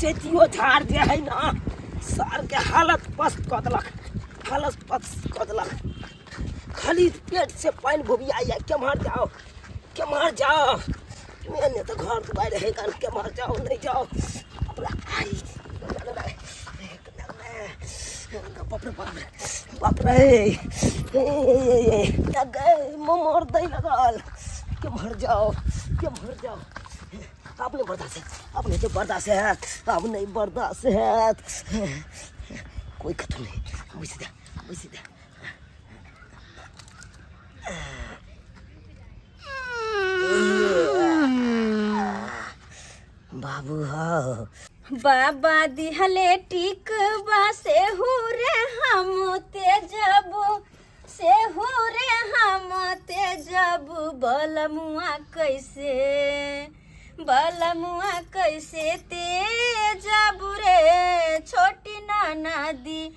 चेतियो झाड़ दिया है ना सार के हालत पस्त कऽ देलक हालत पस्त कऽ खाली पेट से पानि भुबिया या केम्हर जाओ केम्हर जाओ मैंने तो घर दुआर है केम्हर जाओ नहीं जाओ अपना आई बाप रे बाप रे बाप रे लगे मोर दई लगल केम्हर जाओ जाओ नहीं बर्दाश्त नहीं तो बर्दाश्त है नहीं बर्दाश्त है कोई खत्म नहीं बाबू हो। बाबा दिहले टिक से रे हम तेजब से रे हम तेजब बलमुआ कैसे? बलमुआ कैसे तेजब रे? छोटी नाना दी,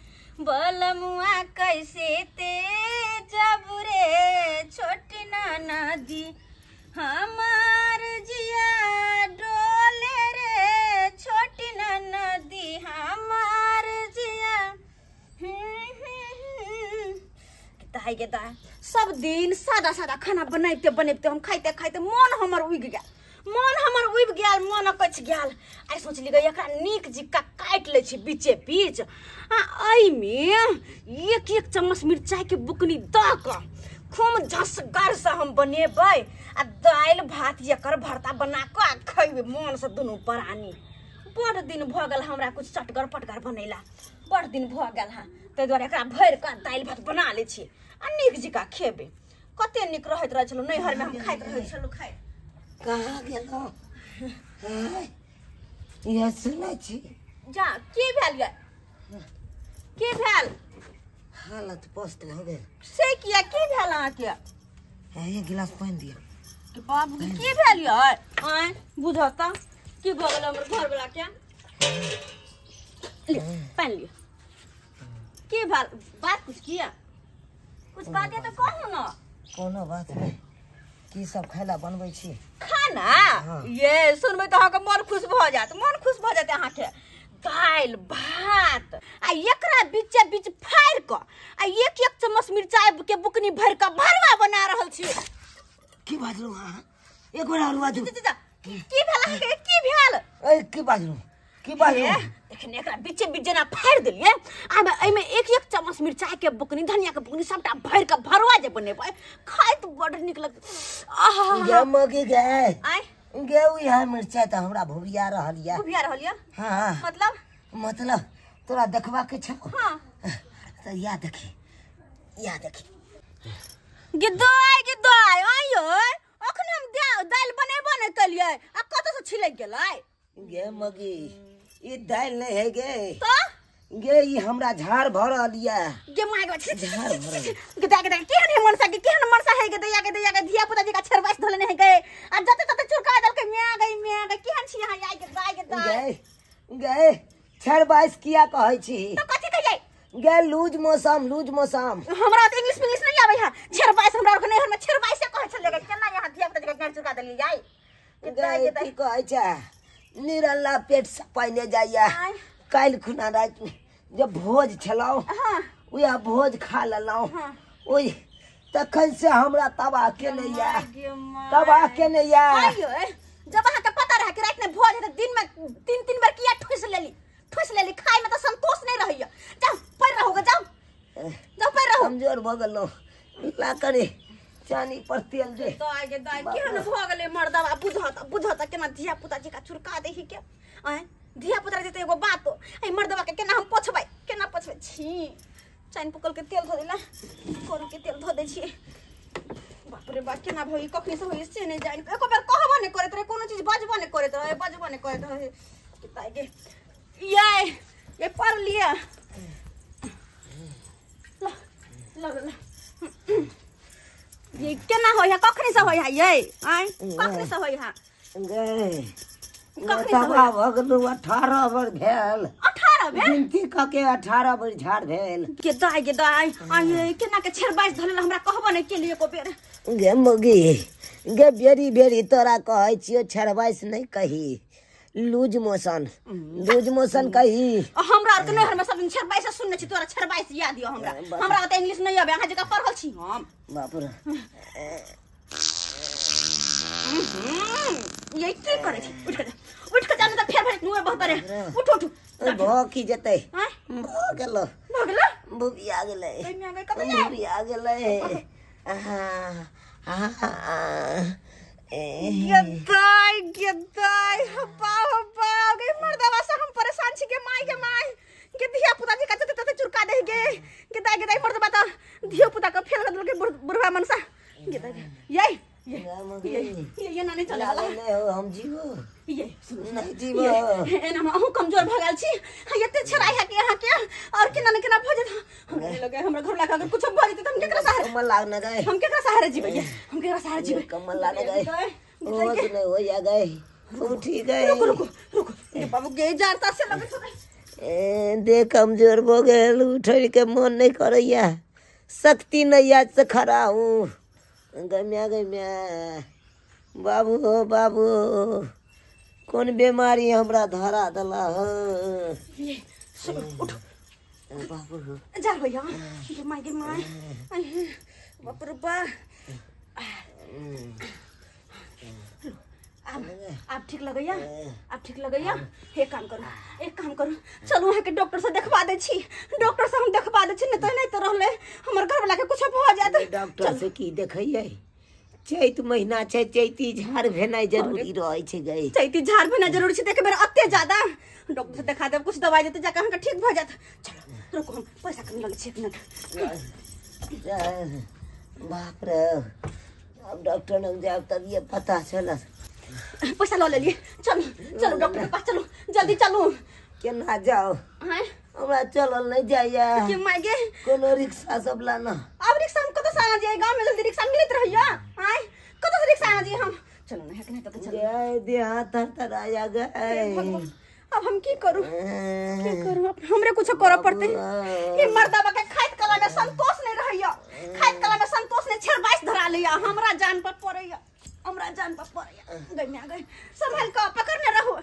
बलमुआ कैसे तेजब रे? छोटी नाना दी हमार किताई के दा सब दिन सादा सादा खाना बनाते बनाते, हम खाइते खाइते मन हमर उग गया मन हमर उब गेल, मन कच गेल। आइ सोचली गई एकरा नीक जिक्का काटि लै बीचे बीच। एहिमे एक एक चम्मच मिर्चाई के बुकनी कऽ खूब झसगर से हम बनेब आ दाल, भात, एकर भरता बना आ खैबै मन से दुनू प्राणी बड़ दिन गेल हमरा कुछ चटगर पटगर बनैला। बड़ दिन भऽ गेल हँ। ताहि दुआरे एकरा भरि कऽ दालि, भात बना लै आ नीक जिका खेबै। कते नीक रहैत रहै छलहुँ नैहरमे हम खाइत रहै छलहुँ खाइत। कहाँ गेलहुँ? यह सुनै छी। जा की भेल यै? की भेल? हालत पस्त भऽ गेल। से किया? की भेल अहाँके? है एक गिलास पानि दिअ। बाबू की भेल यै? आय बुझ तऽ की भऽ गेल हमर घरवला के ले पानि लिअ। की भेल? बात कुछ किया? कुछ बाते तऽ कहू ने। कोनो बात नहि की सब लए बनबै छी? खाना? हाँ। ये सुनबै तऽ अहाँके मन खुश भऽ जायत। मन खुश भऽ जायत अहाँके। दालि भात आ एकरा बीचे बीच फाड़ि कऽ आ एक एक चम्मच मिरचाइ के बुकनी भरि कऽ भरवा बना रहल छी। की बाजलहुँ अहाँ? एक बेर और बाजू। जा। की भेल की भेल? ए की बाजलहुँ? की बाजलहुँ देखने एकरा बीचे बीच जेना फाड़ि देलियै आब एहिमे एक एक चम्मच मिरचाइ के बुकनी धनिया के बुकनी सबटा भरि कऽ भरवा जे बनेबै खाइत बड्ड नीक लगतै आहा गे मगी गे। आय। गे उएह मिरचाइ तऽ हमरा भुरिया रहल यऽ बुझिया रहल यऽ हाँ। मतलब? मतलब तोरा देखबाके छौ? हाँ। तऽ या देखी। या देखी। गिद्दोय गिद्दोय आइयो अखन हम दालि बनेबो नहि केलियै। आ कतऽ से छिलक गेलै? गे मगी। ई दालि नहि है गे। तऽ गे ई हमरा झाड़ भरल यऽ गे माय गे झाड़ भरल गिद्दा गिद्दा केहन है मनसा के केहन मनसा है गे दैया के दैया के धिया पुता जी का छरबाइस धोले नहीं गए आ जते तते चुरका देलकै मिया गई मिया गई केहन छी अहाँ? आइ गे दाइ गे दाइ गे गे छड़ किया कहै छी? तऽ कथी कहियै? गे लूज मौसम लूज मौसम। हमरा तऽ इंग्लिश इंग्लिश नहीं आबै है। छरबाइस हमरा घर नहीं में छरबाइस कहै छलै गे केना यहाँ धिया पुता जी का चुरका देलियै जाय गे दाइ गे की कहै छै? निरल्ला पेट से पाइने जाइया। आय। काल्हि खुना राति जब भोज छलहुँ हाँ। भोज खा लेलहुँ हाँ। तखन से हमरा तबाह गे तबाह आइयो जब अहाँके पता रहे कि राति में भोज है तो दिन में तीन तीन बार किया ठुस लेली? ठुस लेली खाए में तो संतोष नहीं रहियो। जाओ पर रहोगे जाओ जाओ पर रहो। कमज़ोर भऽ गेलहुँ ला करे। चानी पर तेल दे दाइ गे दाइ केहन भऽ गेलै मर्दवा बुझत बुझत केना धिया पुता जी का चुरका देही के। आय धिया पुता जे एगो बात। ए मर्दवा के केना हम पोछबै? केना पोछबै? छी। चाइन पुकल के तेल धो देला करू के तेल धो दै छियै। बाप रे बाप केना भई कखनी से होई से नहीं जाइन एको बेर कहबो नहीं करत रहे कोनो चीज़ बजबो नहीं करत रहे बजबो नहीं करत रहे। दाइ गे। ये ये पर लिया ल ल ल। gì cho nó बर भेल भेल गिनती क के अठार झाड़ भेल के दाई के दाई आइ केना के छेर धले हमरा कहब नै के लिए को बेर गे मगी गे बेरी बेरी तोरा कहै छियो नै कही लूज मोशन। लूज मोशन कही हमरा और के नहीं हमरा सब दिन छेर बाइस सुनने छी तोरा छेर बाइस याद दियो हमरा। हमरा त इंग्लिश नहीं आबे अहाँ जगह पढ़ल छी? हम। बाप रे। ये की करे छी? उठ के उठ के जाने त फेर फेर नुए बहुत रे। उठ उठ भ की जेतै? हैं भ गेलो। भ गेला? बुबिया गेलै। बुबिया गेलै। आहा आहा। ಗೆದ್ದಾಯ್ ಗೆದ್ದಾಯ್ ಹಬ್ಬ ಹಬ್ಬ ಗೈ ಮರ್ದವ ಸ ಹಂ ಪರೇಶಾನ್ छि गे माय गे माय गे धिया पुता जी कचत तत चुरका दे गे ಗೆದ್ದಾಯ್ ಗೆದ್ದಾಯ್ ಮರ್ದವ ತ ಧಿಯೋ पुता क फेल गदल के बुरवा मनसा ಗೆದ್ದಾಯ್ ಯೈ ಯೈ ಯೈ ಯೈ ನಾನೇ ಚಲ ಅಲ್ಲ ಹಂ ಜೀವೋ ये नहीं जीवो एना में अहू कमज़ोर भ गेल छी। हाँ एते छराई है के यहाँ के? और केना ने केना भ जेत? हमरा लगे हमरा घर लागा अगर कुछ भ जेत हम केकरा सहारे कमल लागने गए। हम केकरा सहारे जीवे हम केकरा सहारे जीवे कमल लागने गए। गए? वो नहीं हो या गए। उठी गए। रुको रुको रुको। ये बाबू गे जारता से लगे तो देह कमज़ोर हो गेल उठै के मन नहीं करैया। शक्ति नहीं आज से खड़ा हूँ। गम्या गम्या। बाबू हो बाबू कौन बीमारी हमरा धरा दला हो। बाबू जा भैया ये माई के आई, बाप रे बा। आप आप ठीक लगैया? आप ठीक लगैया? एक काम करू एक काम करू। चलू वहाँ के डॉक्टर से देखवा दे छी। डॉक्टर से हम देखवा दे छी नहीं तो नहीं तो रहले। हमर घर वाला के कुछ हो जात डॉक्टर से की देखैयै? चैत महीना छै चैती झाड़ भेनाइ ज़रूरी रहै छै गई चैती झाड़ भी ज़रूरी छै देखे मेरा अत्ते ज़्यादा। डॉक्टर से देखा देब कुछ दवाई देते जाके हमके ठीक भ जात चलो रुको हम पैसा कम लगे छै एक मिनट। बाप रे। अब डॉक्टर लग जाब तब ये पता चलत। पैसा लो ले लिए चलो चलो डॉक्टर के पास चलो जल्दी चलो। केना जाओ हैं हमरा चलल नहीं जाइया। के मागे कोनो रिक्शा सब लाना। अब रिक्शा हम कतो से आना जाए गाँव में जल्दी रिक्शा मिलत रहिया। हैं कतो रिक्शा आना जाए हम चलो ना है तो चलो गए देहा तर तर आया गए। अब हम की करूँ? की करूँ? अब हमरे कुछ करो पड़ते। ये मर्दा के खाइत कला में संतोष नहीं रहिया। खाइत कला में संतोष ने छेड़ बाइस धरा लिया। हमरा जान पर पड़ैया। हमरा जान पर पड़ैया। गई में गई। संभाल का पकड़ने रहो।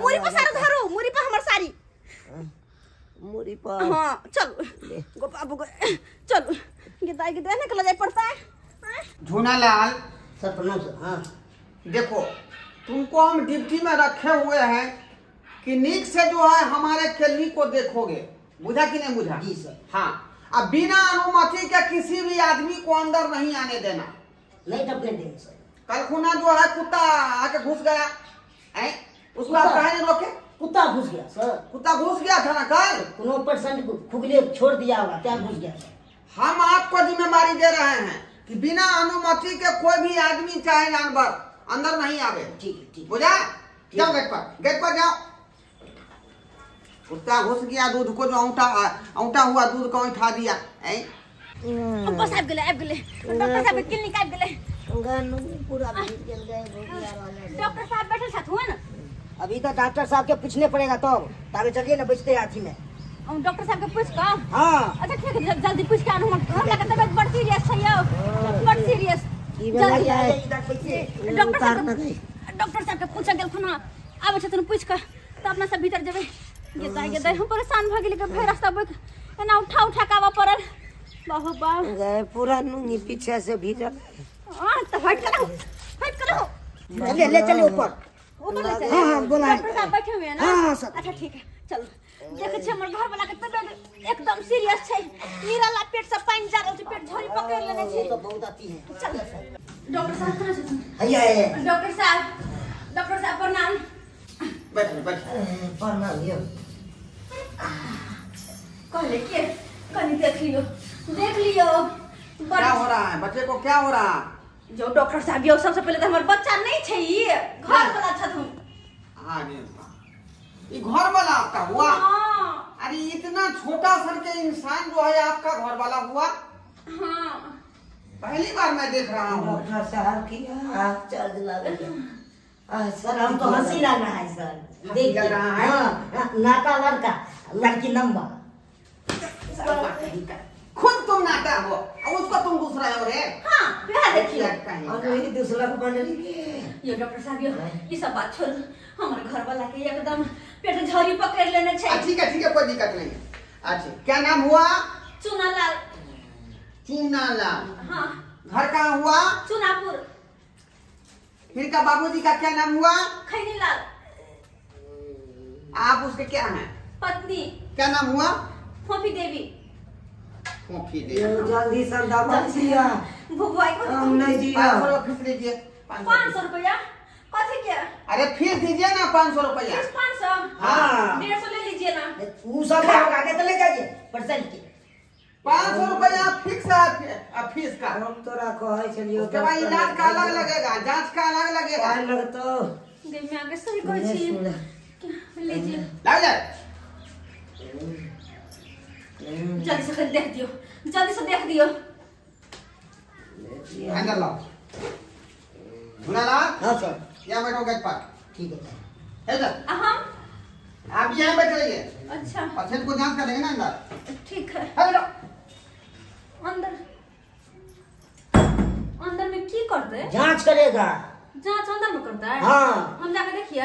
मुरी पर सारा धरो मुरी पर हमर साड़ी मुरी पर। हाँ चलो। गो बाबू गए। चलो। गिदाई गिदाई निकल जाए पड़ता है? हैं? झूनालाल सर प्रणाम सर हाँ। देखो तुमको हम ड्यूटी में रखे हुए हैं कि नीक से जो है हमारे क्लिनिक को देखोगे। बुझा कि नहीं बुझा? जी सर। हाँ। अब बिना अनुमति के किसी भी आदमी को अंदर नहीं आने देना। नहीं टपके देंगे सर। कल खुना जो है कुत्ता आके घुस गया। है? उसको आप? कहे रोके? कुत्ता घुस गया सर। कुत्ता घुस गया था ना कल? कोनो परसेंट खुगले छोड़ दिया होगा क्या घुस गया हम आपको जिम्मेवारी दे रहे हैं। कि बिना अनुमति के कोई भी आदमी चाहे जानवर अंदर नहीं आवे। ठीक है ठीक बुझा जाओ गेट पर गेट पर जाओ। कुत्ता घुस गया दूध को जो औंटा औंटा हुआ दूध को उठा दिया ऐ? अब बस आबि गेलै आबि गेलै। डॉक्टर साहब के क्लिनिक आबि गेलै। गानू पूरा भीग गेल गए भोगिया वाला डॉक्टर साहब बैठल छथुन अभी तो डॉक्टर साहब के पूछने पड़ेगा तब ताबे चलिए ना बचते हाथी में। हम डॉक्टर साहब के पूछ कऽ हाँ। अच्छा ठीक है जल्दी पूछ के आनु हमरा के तबियत यौ की जल्दी है? इधर बैठिए। ए, डॉक्टर साहब के- डॉक्टर साहब के पूछे गेल खुना आबै छथिन पूछ कऽ तऽ अपना सब भीतर जेबै। गेदाय गेदाय हम परेशान भऽ गेली भरि रास्ता बैठ एना उठा उठा के आबऽ पड़ल। बाबू बा गए पूरा नूँगी पीछे से भीजल हाँ तो हट करो। हट करो। ले ले चलिए ऊपर। ऊपर ले चले। हाँ, हाँ, बोला। डॉक्टर साहब बैठे हुए हैं ना। हाँ, हाँ, अच्छा ठीक है। चलो। देखे छियै हमर घर वाला के तबियत एकदम सीरियस छै नीरा ला पेट से पानी जा रहल छै पेट झोरी पकड़ लेने छै तो बहुत आती है चल डॉक्टर साहब कहाँ छथिन हैया है डॉक्टर साहब डॉक्टर साहब प्रणाम बैठ बैठ प्रणाम यो कहले के कनी देख लियो देख लियो क्या हो रहा है बच्चे को क्या हो रहा है जो डॉक्टर साहब यो सबसे पहले तो हमर बच्चा नहीं छै घर वाला छथुन हाँ जी ये घर वाला आपका हुआ? हाँ। अरे इतना छोटा सर के इंसान जो है आपका घर वाला हुआ? हाँ। पहली बार मैं देख रहा हूँ। डॉक्टर साहब की आँख चार्ज लग सर हमको हँसी लग। रहा है सर। देख लग रहा है? हाँ, नाका लड़का लड़की लंबा। खुद तुम नाटा हो। और उसको तुम दूसरा हो रे हाँ। देखिए और मेरी दूसरा को बन रही ये डॉक्टर साहब यो ये सब बात छोड़। हमारे घर वाला के एकदम पेट झड़ी पकड़ लेने छे। ठीक है ठीक है कोई दिक्कत नहीं अच्छा क्या नाम हुआ? चुना लाल चूनालाल। हाँ। घर कहाँ हुआ? चुनापुर। फिर का बाबूजी का क्या नाम हुआ? खैनी लाल आप उसके क्या हैं? पत्नी। क्या नाम हुआ? फोफी देवी। कॉफ़ी दे जल्दी से दवा दिया भुगवाई को हम नहीं दिया पाँच सौ रुपये फ़ीस लीजिए पाँच पाँच सौ सौ रुपया कथी के अरे फ़ीस दीजिए ना पाँच सौ रुपया फ़ीस पाँच सौ हाँ। ले लीजिए ना वो सब होगा के चले जाइए परसेंट के पाँच सौ रुपया फिक्स है फ़ीस का हम तोरा कहे चलियो उसके बाद इलाज का अलग लगेगा जाँच का अलग लगेगा काय लगतो देव में आगे सही कहै छी। लीजिए लग जाए जल्दी से कर देख दियो। जल्दी से देख दियो। अंदर लाओ। भुनालाल हाँ सर। यहाँ बैठो गेट पर। ठीक है सर। है सर? हम आप यहाँ बैठ रहिए अच्छा। पेशेंट को जाँच करेंगे ना अंदर। ठीक है। है बेटा अंदर। अंदर में की करते? जाँच करेगा। जाँच अंदर में करता है? हाँ। हम जाके देखिए।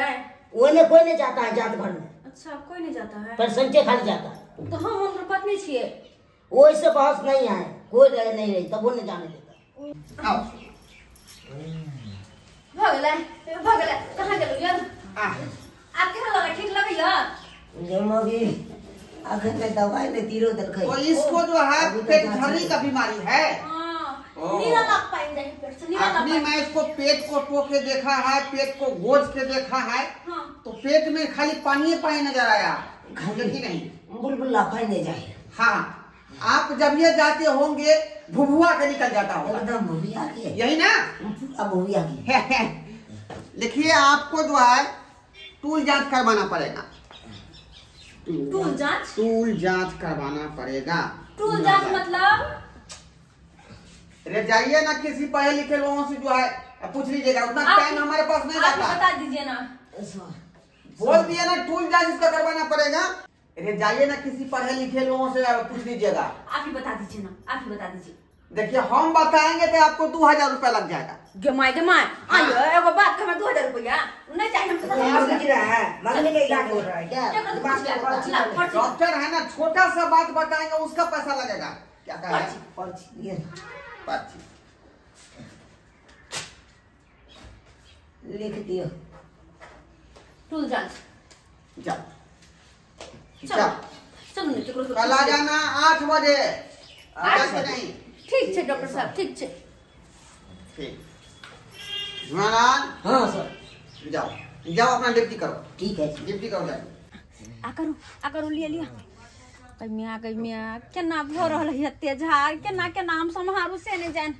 ओने कोई नहीं जाता है जात घर में। अच्छा कोई नहीं जाता है। परसेंटे खाली जाता है। तो हम पत्नी छिए? वैसे बहस नहीं है कोई रह नहीं रही तब वो नहीं जाने देता। आओ। भ गेलै कहाँ गेलौ यौ आप केहन लगा ठीक अभी में दवाई तीरो दल तो इसको जो है पेट झड़ी का बीमारी है। नीला लग पाइन जाए पेट से नीला अभी लग मैं इसको पेट को टो के देखा है पेट को गोज के देखा है तो पेट में खाली पानी पानी नज़र आया। कि नहीं। बुलबुल लाफाई नहीं जाए। हाँ आप जब ये जाते होंगे भुभुआ के निकल जाता होगा। एकदम मूवी आ गई यही ना? पूरा मूवी आ गई देखिए आपको जो है टूल जाँच करवाना पड़ेगा। टूल जाँच? टूल जाँच करवाना पड़ेगा। टूल जाँच मतलब? अरे जाइए ना किसी पढ़े लिखे लोगों से जो है पूछ लीजिएगा। उतना टाइम हमारे पास नहीं रहता। बता दीजिए ना। बोल दिए ना टूल जाँच इसका करवाना पड़ेगा। अरे जाइए ना किसी पढ़े लिखे लोगों से पूछ लीजिएगा। आप ही बता दीजिए ना आप ही बता दीजिए। देखिए हम बताएँगे तो आपको दो हज़ार रुपया लग जाएगा। गमाय गमाय आयो एगो बात के हमें 2000 रुपया। नहीं चाहिए हमको तो समझ रहा है मांगने का इलाज हो रहा है क्या? तो। डॉक्टर है ना छोटा सा बात बताएँगे उसका पैसा लगेगा। क्या कहा? है? पर्ची ये पर्ची। लिख दियो। टूल जाँच जाओ। चलो चलो नहीं चलो कल आ जाना आठ बजे। आठ। नहीं। ठीक है डॉक्टर साहब ठीक है। ठीक। जुआनान हाँ सर। जाओ। जाओ अपना ड्यूटी करो। ठीक है जी। ड्यूटी करो जाओ आकरू आकरू लिया लिया। कमिया कमिया केना भो रहल है तेजाब केना केना हम सम्हारू से नहीं जान?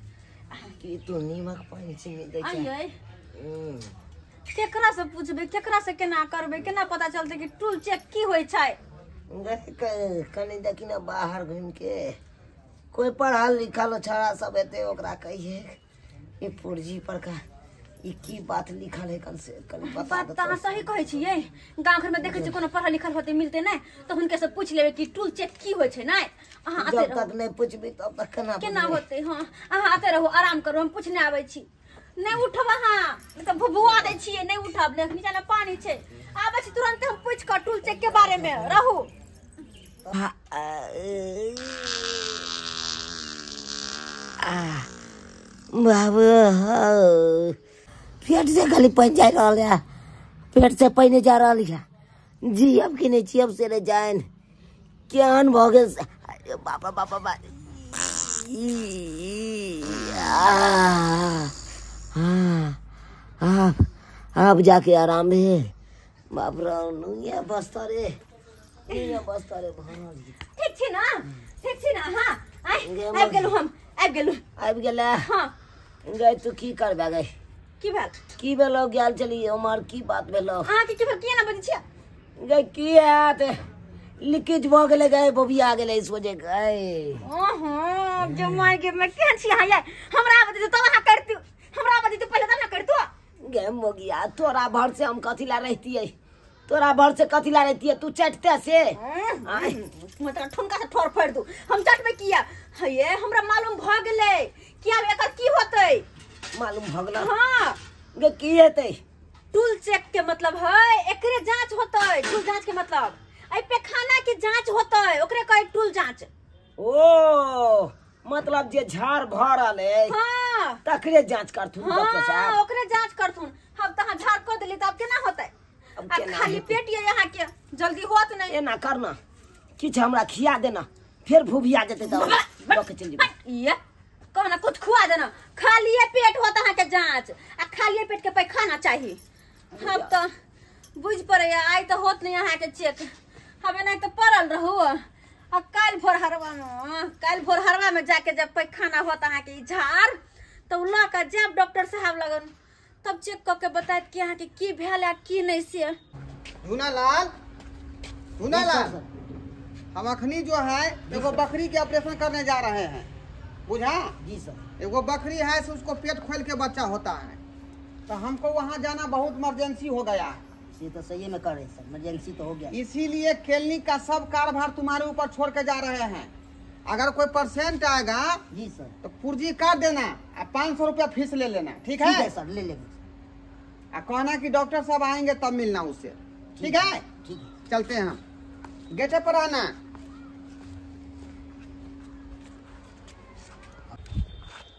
कि तू नीमक पानी से में दे के आइए। हम्म, केकरा से पूछबे केकरा से केना करबे? केना पता चलते कि टूल चेक की होय छै? कनी देखी ना बाहर घूम के। कोई पढ़ल लिखल छड़ा सब एते ओकरा कहिए। ई पुर्जी पर का ई की बात लिखल है कल से कल बात तऽ सही कहै छियै। गाँव घरमे देखै छियै कोनो पढ़ल लिखल होतै मिलतै नहि तऽ हुनके से पूछि लेबै कि टूल चेक की होइ छै नहि। अहाँ आते जब तक नहीं पूछबी तब तक केना केना? होतै हँ। अहाँ आते रहू आराम करू हम पूछने आबै छी। नहि उठब अहाँ तऽ भुभुआ दै छियै नहि उठब। देख नीचा पानी छै। आबै छी तुरंत हम पूछि कऽ टूल चेक के बारे मे रहू। बाबू पेट से खाली पानी जा रहा है पेट से पानि जा रहल है जियब कि नहीं जियब से नहीं जान केहन भऽ गेल ई, आ, आ, अब अब जाके आराम भेल बाप रे नुनिया बस्ता रे नुनिया बस्ता रे ठीक छी ने? ठीक छी ने? अहाँ आबि गेलहुँ हम आबि गेलहुँ। आबि गेलै। हँ। गै तू की करबे गै? की भेल की भेलो? गेल छली उमर की बात भेलो? अहाँके की भेल? किया बजै छियै? गै की हैत लीकेज भऽ गेलै गै बोबिया गेलै सोझे गै। ओहो जमाई के मैं केहन छी? अहाँ यै हमरा बतै तब अहाँ करती। हमरा बतै पहिले तब अहाँ करतू। गे मोगिया तोरा भर से हम कथी ला रहितियै? तोरा भर से कथी ला रहती है तू चटते से? मतलब ठुनका से ठोर फोड़ दू। हम चट में किया? ये हमरा मालूम भ गेलै। कि अब एकर की होतै? मालूम भगला हाँ। गे की हेतै? टूल चेक के मतलब है एकरे जाँच होतै। टूल जाँच के मतलब? आई पेखाना के जाँच होतै ओकरे कहे टूल जाँच। ओ मतलब जे झाड़ भरल है हाँ। तकरे जाँच करथुन डॉक्टर हाँ साहब। ओकरे जाँच करथुन। हम तहाँ झाड़ कर देली तब केना होतै? खाली पेट ये यहाँ के जल्दी होत नहीं। एना करना किछ हमरा खिया देना फिर जेतै के चलि ये कहना कुछ खुआ देना। खालिए पेट होता के जाँच आ खालिए पेट के पैखाना चाहिए हम तो बुझ पड़े आई तो होत नहीं के चेक। हमें नहीं तो पड़ल रहू। आ काल भोर हरवा में काल भोर हरवा में जाके जब पैखाना होता है के झाड़ तो ला जब डॉक्टर साहब लगन। तब चेक करके बताए कि यहाँ के की भेल आ की नहीं से? धुनालाल धुनालाल हम अखनी जो है एगो बकरी के ऑपरेशन करने जा रहे हैं। बुझा? जी सर। एगो बकरी है से उसको पेट खोल के बच्चा होता है। तो हमको वहाँ जाना बहुत इमरजेंसी हो गया। है ये तो सही में करे सर। इमरजेंसी तो हो गया। इसीलिए क्लिनिक का सब कारभार तुम्हारे ऊपर छोड़ के जा रहे हैं। अगर कोई परसेंट आएगा जी सर। तो पुर्जी काट देना और पाँच सौ रुपया फ़ीस ले लेना। ठीक है सर। ले लेंगे। कहना कि डॉक्टर साहब आएँगे तब मिलना उससे ठीक है? चलते हैं हम। गेटे पर आना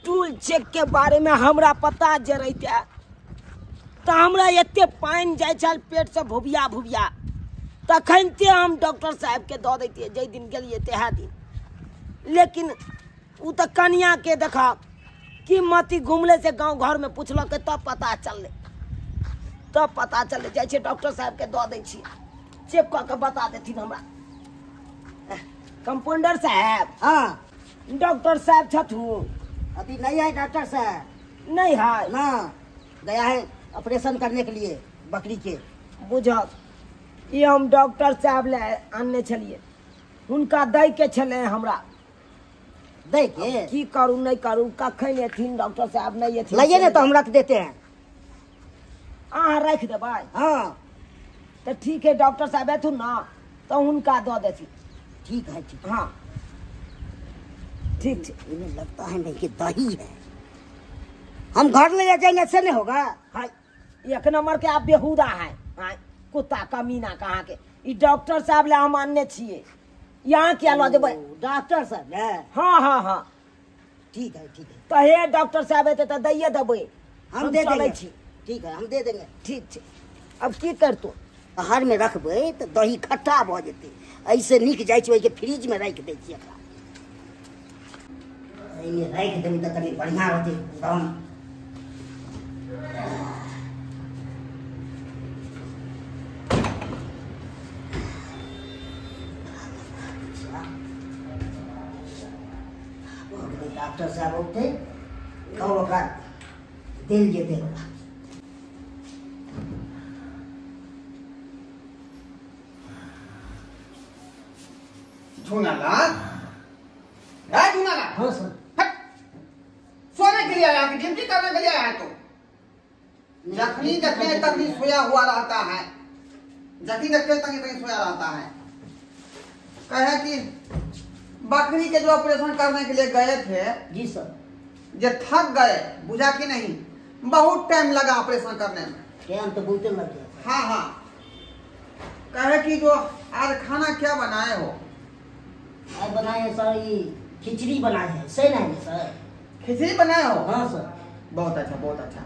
टूल चेक के बारे में हमरा पता जे रहिते तऽ हमरा एते पानि जाइ छल पेट से भुबिया भुबिया। तखनते हम डॉक्टर साहब के दऽ दैतियै जाहि दिन गेलियै तेहा दिन। लेकिन उ कनिया के देखा कि मती घुमले से गाँव घर में पुछलक तब पता चललै। तब तो पता चल जाइ छियै डॉक्टर साहब के दऽ दै छियै चेक कऽ के बता देथिन हमरा। कंपाउंडर साहब। हाँ। डॉक्टर साहब छथुन। अभी नहीं है डॉक्टर साहब? नहीं है। ना गया है ऑपरेशन करने के लिए बकरी के। बुझल। ये हम डॉक्टर साहब ले आनने छलिए हुनका दै के छलै हमरा। दे के? की करू नहीं करूँ कखन एथिन डॉक्टर साहब नहीं एथिन। लाइए ना तो हम रख देते हैं। अहाँ राखि देबै हाँ। तो ठीक है डॉक्टर साहब एथुन ना तऽ हुनका दऽ देथिन ठीक है ठीक। हाँ। ठीक है इन्हें लगता है नहीं कि दही है। हम घर ले जाएँगे ऐसे नहीं होगा। हाय एक नंबर के आप बेहुदा है। हाय कुत्ता कमीना कहाँ के? ई डॉक्टर साहब ले हम आनने छियै यहाँ क्या लऽ जेबै डॉक्टर साहब है हाँ हाँ हाँ। ठीक है ठीक है। तऽ हे डॉक्टर साहब एतै तऽ दैये देबै। हम दे देंगे। ठीक है, हम दे देंगे। ठीक छै अब की करतू बाहर में रखबै तो दही खट्टा भऽ जेतै। ऐसे नीक जाइ छै ओहिके फ्रिज में राखि दै छियै एकरा। एहिमे राखि देबै तऽ कनि बढ़िआँ रहतै गरम। डॉक्टर साहब उठते कहू ओकरा देल जेतै। ओकरा है? हाँ सर। सोने के लिए आया कि ड्यूटी करने के लिए आया तो? जखनी देखने तखनी सोया हुआ रहता है। जखनी देखते तखनी तखनी सोया रहता है। कहे कि बकरी के जो ऑपरेशन करने के लिए गए थे जी सर। जे थक गए बुझा कि नहीं? बहुत टाइम लगा ऑपरेशन करने में। टाइम तो बहुते लग गया। हाँ हाँ। कहे कि जो आज खाना क्या बनाए हो? आज बनाए हैं सर ये खिचड़ी बनाए हैं। सही नहीं है सर। खिचड़ी बनाए हो? हाँ सर। बहुत अच्छा बहुत अच्छा।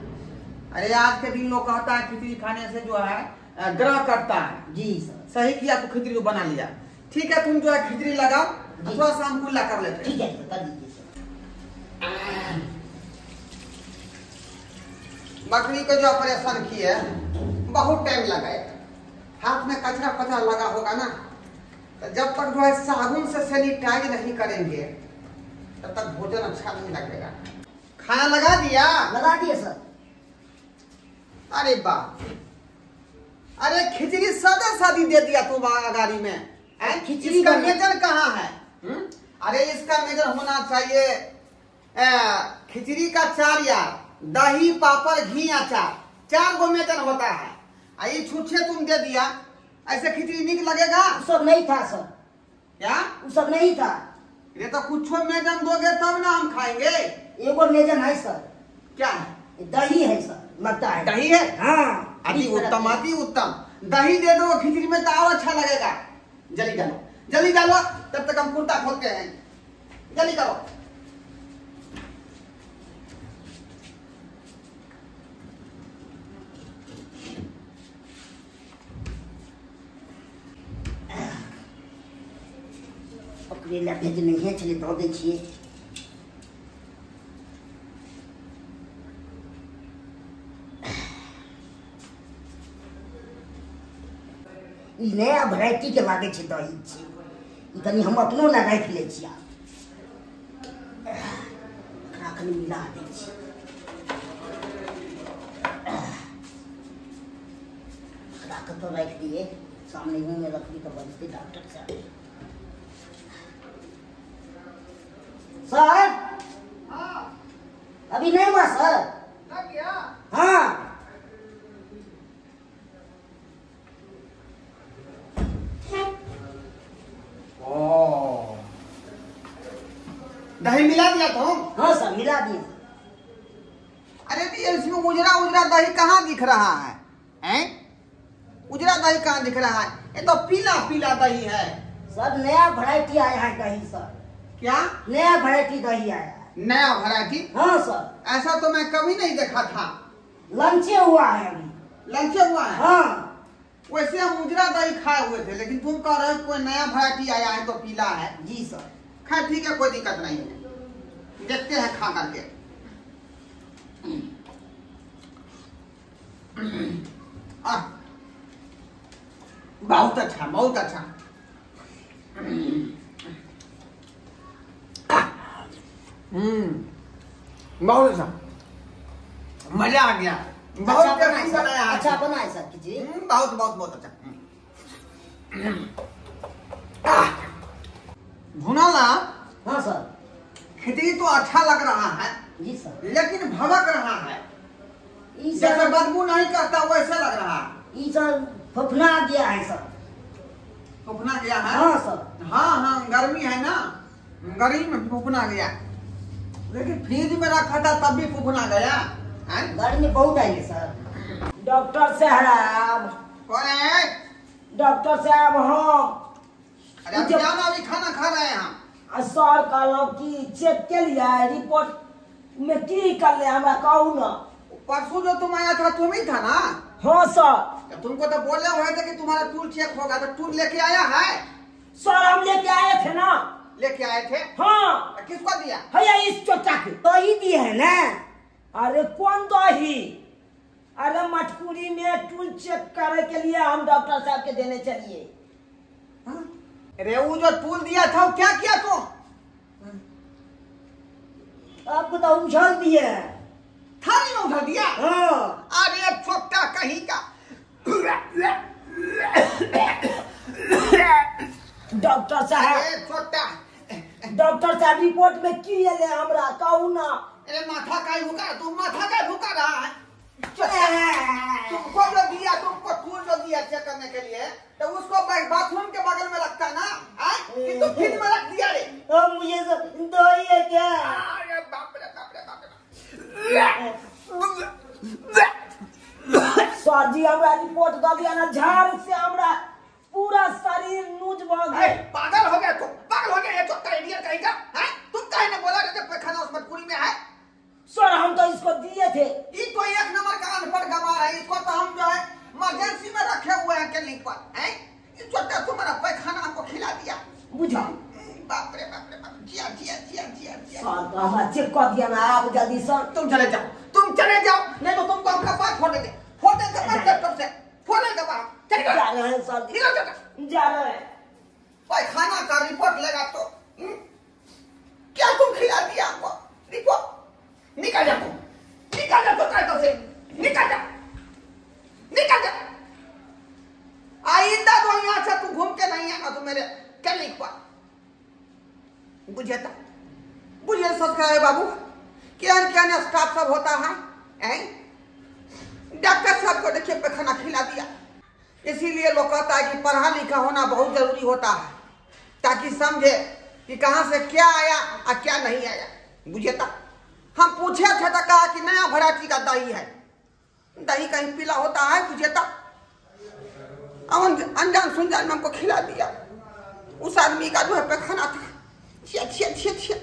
अरे आज के दिन लोग कहता है खिचड़ी खाने से जो है ग्रह करता है। जी सर। सही किया तो खिचड़ी बना लिया। ठीक है तुम जो है खिचड़ी लगाओ थोड़ा सा हम कुल्ला कर लेते ठीक हैं कर दीजिए सर। बकरी को जो ऑपरेशन किए बहुत टाइम लगाए। हाथ में कचरा पचरा लगा होगा ना। तो जब तक जो है साबुन से सैनिटाइज नहीं करेंगे तब तक भोजन अच्छा नहीं लगेगा। खाना लगा दिया? लगा दिए सर। अरे वाह अरे खिचड़ी सादा सादी दे दिया तुम गाड़ी में। खिचड़ी इसका बनी- मेजर कहाँ है? हम्म? अरे इसका मेजर होना चाहिए खिचड़ी का चार यार दही पापड़ घी अचार चार। गो मेजर होता है। ये छुच्छे तुम दे दिया। ऐसे खिचड़ी निक लगेगा? सब नहीं था सर क्या? वो सब नहीं था। ये तो कुछ मेजन दोगे तब ना हम खाएँगे। एगो मेजन है सर। क्या? है दही है सर लगता है। दही है? हाँ। अति उत्तम अति उत्तम। दही दे दो खिचड़ी में तो और अच्छा लगेगा। जल्दी डालो। जल्दी डालो तब तक हम कुर्ता खोलते हैं। जल्दी करो। ओकरे लए भेजनहिए छलै दऽ दै छियै ई नया वेराइटी के लागे छै दही छै। ई हम अपनो लए राखि लै छियै एकरा कनि मिला दै छी। एकरा कतौ राखि दिए सामने में रखली तऽ बजते डॉक्टर साहब। सर? अभी नहीं हुआ सर। हाँ। दही मिला दिया तुम हाँ सर मिला दिए अरे तो ये इसमें उजरा उजरा दही कहाँ दिख रहा है? हैं? उजरा दही कहाँ दिख रहा है? ये तो पीला पीला दही है। सर नया वैरायटी आया है दही सर। क्या? नया वैरायटी दही आया। नया वैरायटी हाँ सर। ऐसा तो मैं कभी नहीं देखा था। लंचे हुआ है अभी। लंचे हुआ है? हाँ। वैसे हम उजरा दही खाए हुए थे लेकिन तुम कह रहे हो कोई नया वैरायटी आया है तो पीला है। जी सर। खैर ठीक है कोई दिक्कत नहीं है। देखते हैं खा करके। बहुत अच्छा बहुत अच्छा। हम्म। बहुत अच्छा। मज़ा आ गया। बहुत अच्छा बनाए टेस्टी सर। है। अच्छा बनाए सर हम्म, बहुत बहुत बहुत अच्छा। हम्म। भुना ना हाँ सर। खिचड़ी तो अच्छा लग रहा है जी सर। लेकिन भड़क रहा है। जैसे बदबू नहीं करता वैसे लग रहा है। ई सर फफना गया है सर। फूफना गया है? हाँ सर। हाँ हाँ गर्मी है ना। गर्मी में फूफना गया। लेकिन फ्रिज में रखा था तब भी फूफना गया। गर्मी बहुत आई है सर डॉक्टर साहब। कौन है? डॉक्टर साहब हम अरे अभी खाना खा रहे हैं हम। सर कहलहुँ कि चेक के लिए रिपोर्ट में की करले हमरा कहू ना। परसों जो तुम आया था तुम ही था ना? हाँ सर। तुमको तो बोले हुए थे कि तुम्हारा टूल चेक होगा तो टूल लेके आया है? सर हम लेके आए थे ना। लेके आए थे। हाँ। तो किसको दिया? भैया इस चोटा के। दही दिए है ना? अरे कौन दही? अरे मटकुरी में टूल चेक करे के लिए हम डॉक्टर साहब के देने चलिए। हाँ? अरे वो जो टूल दिया था वो क्या किया तुम? आपको तो उछल दिए। थाली में उठा दिया? हाँ। अरे छोटा कहीं का? डॉक्टर साहब। छोटा डॉक्टर साहब रिपोर्ट में की एले हमरा? कहू ना। अरे माथा का भूखा तू माथा का भूखा रहा है। तुमको जो दिया तुमको टूल जो दिया चेक करने के लिए तो उसको बाथरूम के बगल में रखता ना? कि तू फ्रिज में रख दिया रे? अब मुझे सब दही है क्या? अरे बाप रे बाप रे बाप रे सर जी हमरा रिपोर्ट दऽ दिया ना झाड़ से हमरा पूरा शरीर नूज भऽ अरे, पागल हो गया तू। पागल हो गया ये कहीं का हैं? तुम काहे ने बोला रहते पैखाना उस में है? सर हम तो इसको दिए थे। ये तो एक नंबर का अनपढ़ गंवार है इसको तो हम जो है इमरजेंसी में रखे हुए हैं क्लिनिक पर हैं? छोटा तुम्हारा पैखाना हमको खिला दिया? बुझा बाप रे बाप रे बाप जिया जिया जिया जिया जिया। सर तो चेक कर दिया ना आप जल्दी सर। तुम चले जाओ तुम चले जाओ नहीं तो तुमको हम कपाट फोड़ देंगे फोड़ देंगे कपाट से फोड़ देंगे कपाट चले जा रहे हैं सर। जाओ। जा रहे हैं। पैखाना का रिपोर्ट लगा तो हम्म? क्या तुम खिला दिया हमको रिपोर्ट? निकल जा तुम निकल जा तो तो से। निकल जा। निकल जा। आइंदा तो यहाँ से तू घूम के नहीं आना तो मेरे क्लिनिक पर। बुझे था बुझे सब्सक्राइब बाबू? क्या क्या स्टाफ सब होता हैं? डॉक्टर साहब को देखिए पैखाना खिला दिया। इसीलिए लोग कहता है कि पढ़ा लिखा होना बहुत ज़रूरी होता है। ताकि समझे कि कहाँ से क्या आया और क्या नहीं आया। बुझे था हम पूछे थे तो कहा कि नया वैरायटी का दही है। दही कहीं पीला होता है, बुझे था अनजान सुनजान में हमको खिला दिया। उस आदमी का जो है पैखाना था। छिया छिया छिया छिया।